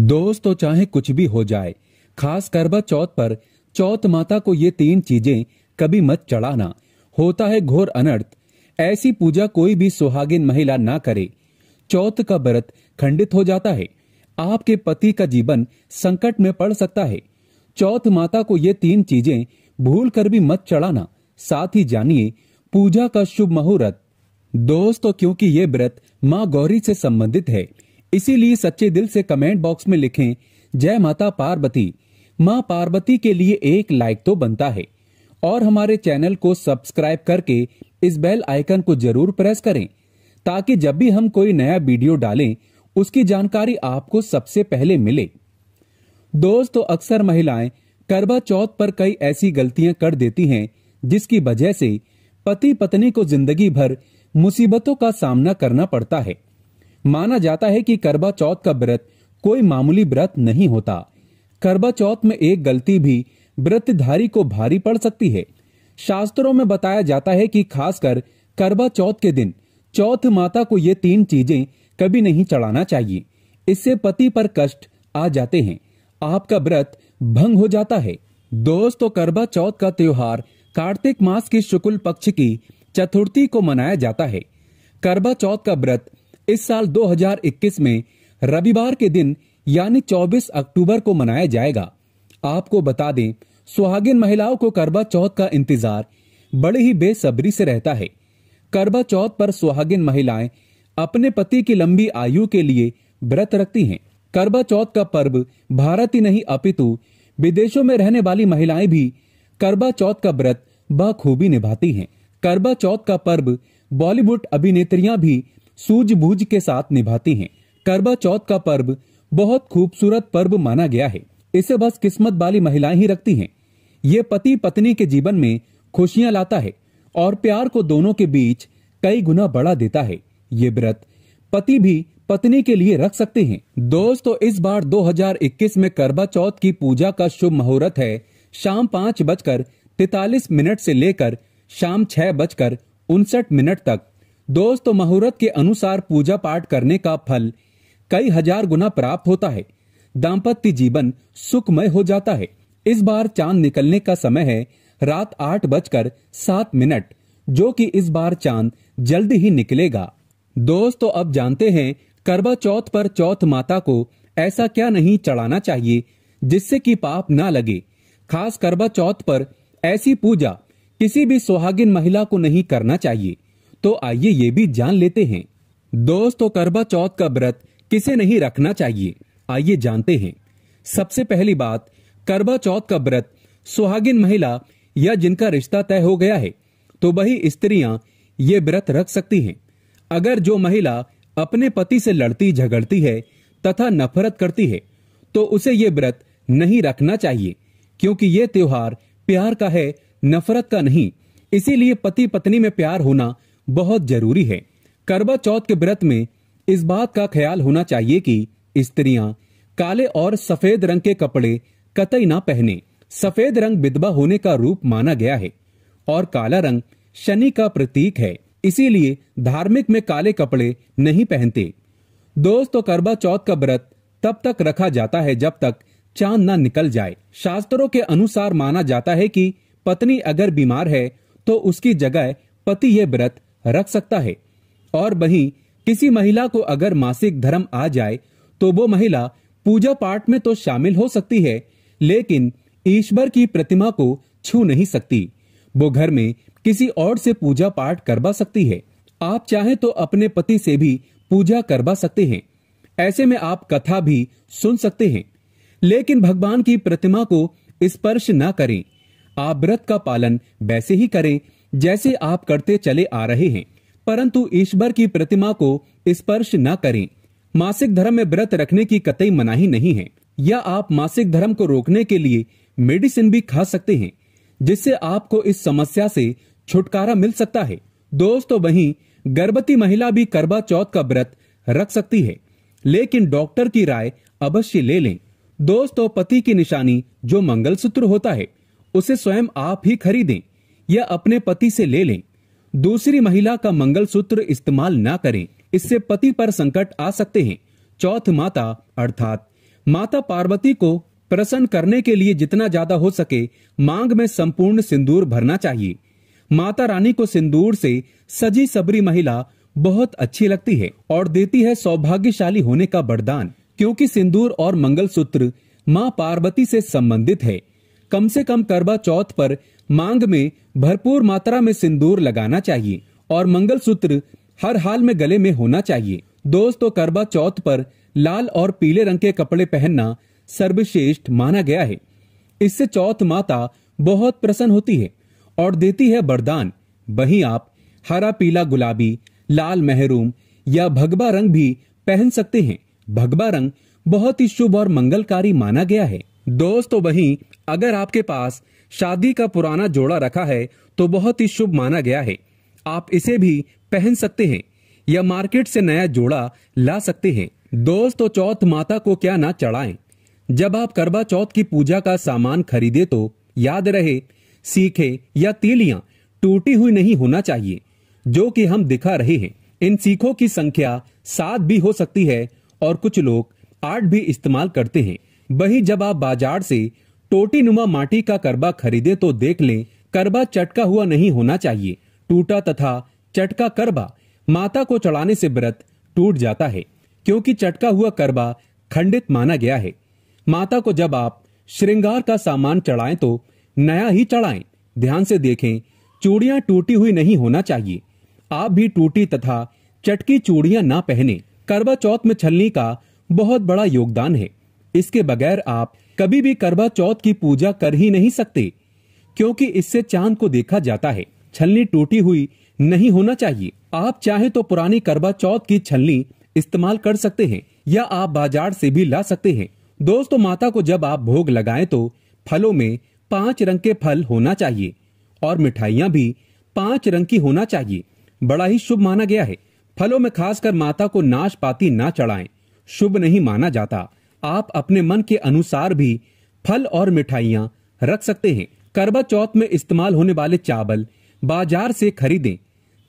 दोस्तों चाहे कुछ भी हो जाए, खास करवा चौथ पर, चौथ माता को ये तीन चीज़ें कभी मत चढ़ाना। होता है घोर अनर्थ, ऐसी पूजा कोई भी सुहागिन महिला ना करे। चौथ का व्रत खंडित हो जाता है, आपके पति का जीवन संकट में पड़ सकता है। चौथ माता को ये तीन चीज़ें भूल कर भी मत चढ़ाना, साथ ही जानिए, पूजा का शुभ मुहूर्त। दोस्तों क्योंकि ये व्रत माँ गौरी से संबंधित है इसीलिए सच्चे दिल से कमेंट बॉक्स में लिखें, जय माता पार्वती। माँ पार्वती के लिए एक लाइक तो बनता है। और हमारे चैनल को सब्सक्राइब करके इस बेल आइकन को ज़रूर प्रेस करें, ताकि जब भी हम कोई नया वीडियो डालें, उसकी जानकारी आपको सबसे पहले मिले। दोस्तों, अक्सर महिलाएँ करवा चौथ पर कई ऐसी गलतियाँ कर देती हैं, जिसकी वजह से पति पत्नी को ज़िंदगी भर मुसीबतों का सामना करना पड़ता है। माना जाता है कि करवा चौथ का व्रत कोई मामूली व्रत नहीं होता। करवा चौथ में एक गलती भी व्रतधारी को भारी पड़ सकती है। शास्त्रों में बताया जाता है कि खासकर करवा चौथ के दिन चौथ माता को ये तीन चीज़ें कभी नहीं चढ़ाना चाहिए। इससे पति पर कष्ट आ जाते हैं। आपका व्रत भंग हो जाता है। दोस्तों करवा चौथ का त्योहार कार्तिक मास की शुक्ल पक्ष की चतुर्थी को मनाया जाता है। करवा चौथ का व्रत इस साल 2021 में रविवार के दिन, यानी 24 अक्टूबर को मनाया जाएगा। आपको बता दें, सुहागिन महिलाओं को करवा चौथ का इंतज़ार बड़े ही बेसब्री से रहता है। करवा चौथ पर सुहागिन महिलाएँ अपने पति की लंबी आयु के लिए व्रत रखती हैं। करवा चौथ का पर्व भारत ही नहीं, अपितु विदेशों में रहने वाली महिलाएँ भी करवा चौथ का व्रत बखूबी निभाती हैं। करवा चौथ का पर्व बॉलीवुड अभिनेत्रियाँ भी सूझबूझ के साथ निभाती हैं। करवा चौथ का पर्व बहुत खूबसूरत पर्व माना गया है। इसे बस किस्मत वाली महिलाएँ ही रखती हैं। ये पति पत्नी के जीवन में खुशियाँ लाता है और प्यार को दोनों के बीच कई गुना बढ़ा देता है। ये व्रत पति भी पत्नी के लिए रख सकते हैं। दोस्तों, इस बार 2021 में करवा चौथ की पूजा का शुभ मुहूर्त है। शाम पाँच बजकर तैतालीस मिनट से लेकर शाम छह बजकर उनसठ मिनट तक। दोस्तों मुहूर्त के अनुसार पूजा पाठ करने का फल कई हज़ार गुना प्राप्त होता है। दाम्पत्य जीवन सुखमय हो जाता है। इस बार चाँद निकलने का समय है। रात आठ बजकर सात मिनट, जो कि इस बार चाँद जल्द ही निकलेगा। दोस्तों अब जानते हैं करवा चौथ पर चौथ माता को ऐसा क्या नहीं चढ़ाना चाहिए, जिससे कि पाप ना लगे। खास करवा चौथ पर ऐसी पूजा किसी भी सुहागिन महिला को नहीं करना चाहिए। तो आइए ये भी जान लेते हैं। दोस्तों करवा चौथ का व्रत किसे नहीं रखना चाहिए? आइए जानते हैं। सबसे पहली बात करवा चौथ का व्रत सुहागिन महिला या जिनका रिश्ता तय हो गया है तो वही स्त्रियाँ ये व्रत रख सकती हैं। अगर जो महिला अपने पति से लड़ती झगड़ती है तथा नफरत करती है तो उसे ये व्रत नहीं रखना चाहिए, क्योंकि ये त्योहार प्यार का है, नफरत का नहीं। इसीलिए पति पत्नी में प्यार होना बहुत ज़रूरी है। करवा चौथ के व्रत में इस बात का ख्याल होना चाहिए कि स्त्रियाँ काले और सफ़ेद रंग के कपड़े कतई ना पहने। सफ़ेद रंग विधवा होने का रूप माना गया है और काला रंग शनि का प्रतीक है। इसीलिए धार्मिक में काले कपड़े नहीं पहनते। दोस्तों करवा चौथ का व्रत तब तक रखा जाता है जब तक चाँद ना निकल जाए। शास्त्रों के अनुसार माना जाता है कि पत्नी अगर बीमार है तो उसकी जगह पति ये व्रत रख सकता है। और वहीं किसी महिला को अगर मासिक धर्म आ जाए तो वो महिला पूजा पाठ में तो शामिल हो सकती है, लेकिन ईश्वर की प्रतिमा को छू नहीं सकती। वो घर में किसी और से पूजा पाठ करवा सकती है। आप चाहें तो अपने पति से भी पूजा करवा सकते हैं। ऐसे में आप कथा भी सुन सकते हैं। लेकिन भगवान की प्रतिमा को स्पर्श न करें। आप व्रत का पालन वैसे ही करें जैसे आप करते चले आ रहे हैं, परंतु ईश्वर की प्रतिमा को स्पर्श न करें। मासिक धर्म में व्रत रखने की कतई मनाही नहीं है, या आप मासिक धर्म को रोकने के लिए मेडिसिन भी खा सकते हैं, जिससे आपको इस समस्या से छुटकारा मिल सकता है। दोस्तों, वहीं गर्भवती महिला भी करवा चौथ का व्रत रख सकती है, लेकिन डॉक्टर की राय अवश्य ले लें। दोस्तों, पति की निशानी जो मंगलसूत्र होता है, उसे स्वयं आप ही खरीदें। या अपने पति से ले लें। दूसरी महिला का मंगलसूत्र इस्तेमाल ना करें, इससे पति पर संकट आ सकते हैं। चौथ माता, अर्थात माता पार्वती को प्रसन्न करने के लिए जितना ज़्यादा हो सके, मांग में संपूर्ण सिंदूर भरना चाहिए। माता रानी को सिंदूर से सजी सबरी महिला बहुत अच्छी लगती है और देती है सौभाग्यशाली होने का वरदान, क्योंकि सिंदूर और मंगलसूत्र माँ पार्वती से संबंधित है। कम से कम करवा चौथ पर मांग में भरपूर मात्रा में सिंदूर लगाना चाहिए और मंगलसूत्र हर हाल में गले में होना चाहिए। दोस्तों करवा चौथ पर लाल और पीले रंग के कपड़े पहनना सर्वश्रेष्ठ माना गया है। इससे चौथ माता बहुत प्रसन्न होती है और देती है वरदान। वहीं आप हरा पीला गुलाबी, लाल महरूम या भगवा रंग भी पहन सकते हैं। भगवा रंग बहुत ही शुभ और मंगलकारी माना गया है। दोस्तों वहीं अगर आपके पास शादी का पुराना जोड़ा रखा है तो बहुत ही शुभ माना गया है। आप इसे भी पहन सकते हैं, या मार्केट से नया जोड़ा ला सकते हैं। दोस्तों चौथ माता को क्या ना चढ़ाएँ। जब आप करवा चौथ की पूजा का सामान खरीदे तो याद रहे, सीखे या तीलियाँ, टूटी हुई नहीं होना चाहिए। जो कि हम दिखा रहे हैं, इन सीखों की संख्या सात भी हो सकती है, और कुछ लोग आठ भी इस्तेमाल करते हैं। वही जब आप बाज़ार से टोटी नुमा माटी का करबा खरीदे तो देख लें, करबा चटका हुआ नहीं होना चाहिए। टूटा तथा चटका करबा, माता को चढ़ाने से व्रत टूट जाता है, क्योंकि चटका हुआ करबा खंडित माना गया है। माता को जब आप श्रृंगार का सामान चढ़ाएँ तो नया ही चढ़ाएँ। ध्यान से देखें, चूड़ियाँ टूटी हुई नहीं होना चाहिए। आप भी टूटी तथा चटकी चूड़ियाँ ना पहने। करवा चौथ में छलनी का बहुत बड़ा योगदान है। इसके बगैर आप कभी भी करवा चौथ की पूजा कर ही नहीं सकते, क्योंकि इससे चाँद को देखा जाता है। छलनी टूटी हुई नहीं होना चाहिए। आप चाहे तो पुरानी करवा चौथ की छलनी इस्तेमाल कर सकते हैं, या आप बाज़ार से भी ला सकते हैं। दोस्तों, माता को जब आप भोग लगाएँ तो फलों में पाँच रंग के फल होना चाहिए, और मिठाइयाँ भी पाँच रंग की होना चाहिए। बड़ा ही शुभ माना गया है। फलों में खासकर माता को नाशपाती ना चढ़ाएँ। शुभ नहीं माना जाता। आप अपने मन के अनुसार भी फल और मिठाइयाँ रख सकते हैं। करवा चौथ में इस्तेमाल होने वाले चावल बाज़ार से खरीदें।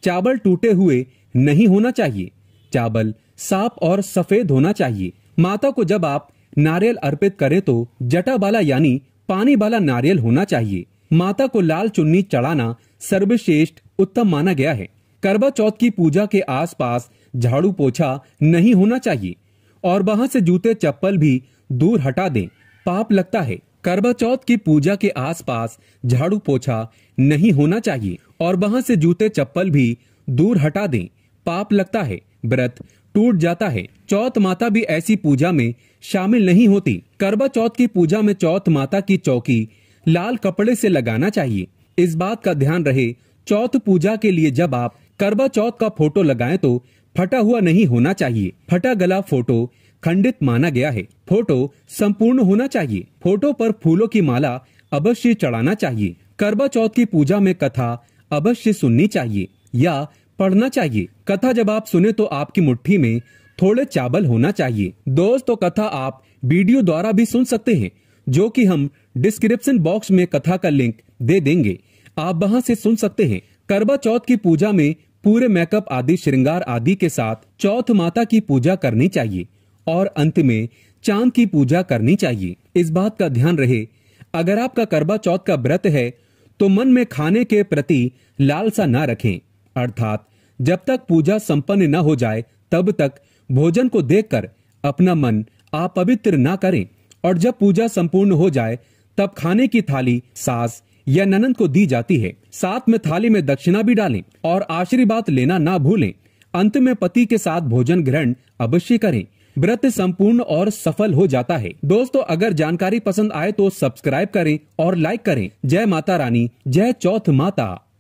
चावल टूटे हुए नहीं होना चाहिए। चावल साफ़ और सफ़ेद होना चाहिए। माता को जब आप नारियल अर्पित करें तो जटा वाला यानी पानी वाला नारियल होना चाहिए। माता को लाल चुन्नी चढ़ाना सर्वश्रेष्ठ उत्तम माना गया है। करवा चौथ की पूजा के आसपास झाड़ू पोछा नहीं होना चाहिए। और वहाँ से जूते चप्पल भी दूर हटा दें। पाप लगता है। करवा चौथ की पूजा के आसपास झाड़ू पोछा नहीं होना चाहिए और वहाँ से जूते चप्पल भी दूर हटा दें। पाप लगता है। व्रत टूट जाता है। चौथ माता भी ऐसी पूजा में शामिल नहीं होती। करवा चौथ की पूजा में चौथ माता की चौकी लाल कपड़े से लगाना चाहिए। इस बात का ध्यान रहे चौथ पूजा के लिए जब आप करवा चौथ का फ़ोटो लगाएँ तो फटा हुआ नहीं होना चाहिए। फटा गला फ़ोटो खंडित माना गया है। फ़ोटो संपूर्ण होना चाहिए। फ़ोटो पर फूलों की माला अवश्य चढ़ाना चाहिए। करवा चौथ की पूजा में कथा अवश्य सुननी चाहिए या पढ़ना चाहिए। कथा जब आप सुने तो आपकी मुट्ठी में थोड़े चावल होना चाहिए। दोस्तों कथा आप वीडियो द्वारा भी सुन सकते हैं, जो कि हम डिस्क्रिप्शन बॉक्स में कथा का लिंक दे देंगे। आप वहाँ से सुन सकते हैं। करवा चौथ की पूजा में पूरे मेकअप आदि, श्रृंगार आदि के साथ चौथ माता की पूजा करनी चाहिए और अंत में चाँद की पूजा करनी चाहिए। इस बात का ध्यान रहे, अगर आपका करवा चौथ का व्रत है तो मन में खाने के प्रति लालसा न रखें। अर्थात, जब तक पूजा संपन्न न हो जाए, तब तक भोजन को देखकर अपना मन आप पवित्र ना करें। और जब पूजा संपूर्ण हो जाए, तब खाने की थाली, सास या ननंद को दी जाती है। साथ में थाली में दक्षिणा भी डालें और आशीर्वाद लेना ना भूलें। अंत में पति के साथ भोजन ग्रहण अवश्य करें। व्रत संपूर्ण और सफल हो जाता है। दोस्तों, अगर जानकारी पसंद आए तो सब्सक्राइब करें और लाइक करें। जय माता रानी, जय चौथ माता।